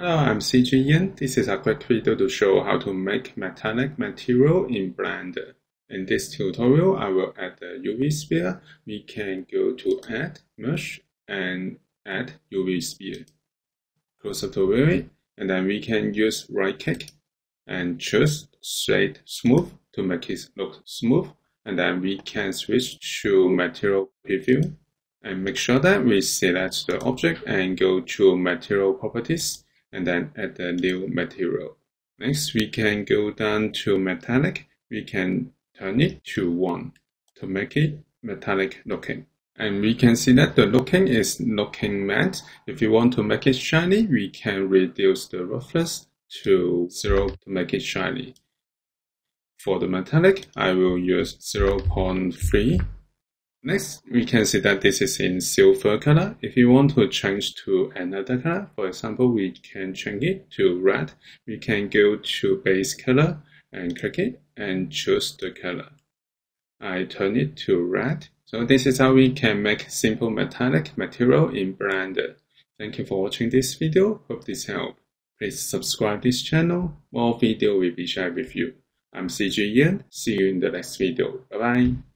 Hello, I'm CG Ian. This is a quick video to show how to make metallic material in Blender. In this tutorial, I will add the UV sphere. We can go to Add, Mesh, and Add UV sphere. Close up to view and then we can use right click and choose Shade Smooth to make it look smooth. And then we can switch to Material Preview and make sure that we select the object and go to Material Properties and then add the new material. Next, we can go down to metallic. We can turn it to 1 to make it metallic looking. And we can see that the looking is looking matte. If you want to make it shiny, we can reduce the roughness to 0 to make it shiny. For the metallic, I will use 0.3 Next, we can see that this is in silver color. If you want to change to another color, for example, we can change it to red. We can go to base color and click it and choose the color. I turn it to red. So this is how we can make simple metallic material in Blender. Thank you for watching this video. Hope this helped. Please subscribe this channel. More video will be shared with you. I'm CG Ian. See you in the next video. Bye bye.